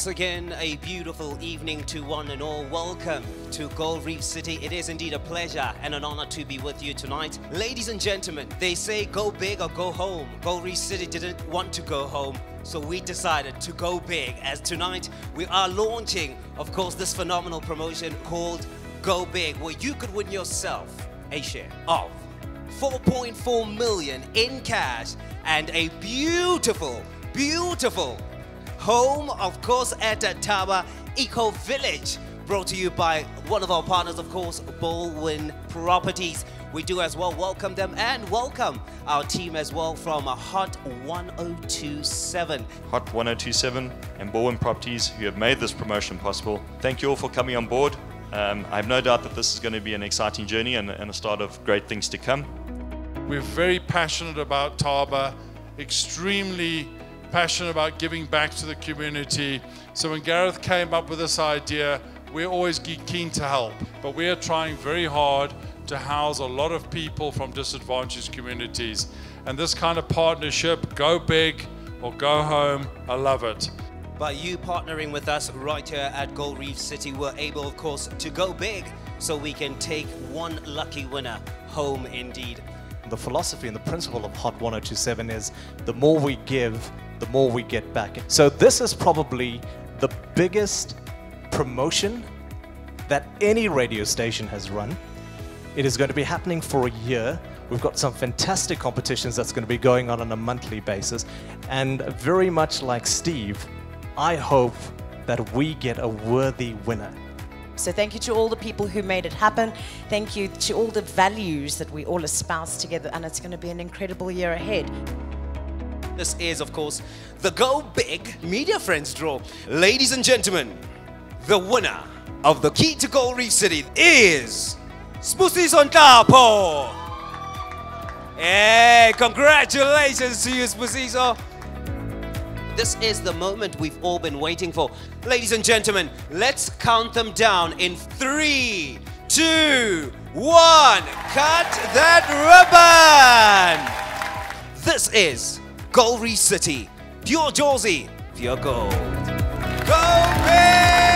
Once again, a beautiful evening to one and all. Welcome to Gold Reef City. It is indeed a pleasure and an honor to be with you tonight. Ladies and gentlemen, they say go big or go home. Gold Reef City didn't want to go home, so we decided to go big as tonight we are launching, of course, this phenomenal promotion called Go Big, where you could win yourself a share of 4.4 million in cash and a beautiful, beautiful home, of course, at Thaba Eco Village. Brought to you by one of our partners, of course, Balwin Properties. We do as well welcome them and welcome our team as well from Hot 1027. Hot 1027 and Balwin Properties who have made this promotion possible. Thank you all for coming on board. Um, I have no doubt that this is going to be an exciting journey and, and a start of great things to come. We're very passionate about Thaba, extremely passionate about giving back to the community. So when Gareth came up with this idea, we're always keen to help, but we are trying very hard to house a lot of people from disadvantaged communities. And this kind of partnership, go big or go home, I love it. By you partnering with us right here at Gold Reef City, we're able, of course, to go big so we can take one lucky winner home indeed. The philosophy and the principle of Hot 1027 is the more we give, the more we get back. So this is probably the biggest promotion that any radio station has run. It is going to be happening for a year. We've got some fantastic competitions that's going to be going on on a monthly basis. And very much like Steve, I hope that we get a worthy winner. So thank you to all the people who made it happen. Thank you to all the values that we all espouse together, and it's going to be an incredible year ahead. This is, of course, the Go Big Media Friends draw. Ladies and gentlemen, the winner of the key to Gold Reef City is Spusiso Ntapo. Hey, congratulations to you, Spusiso. This is the moment we've all been waiting for. Ladies and gentlemen, let's count them down in three, two, one. Cut that ribbon! This is Gold City. Pure Jersey, pure gold. Go!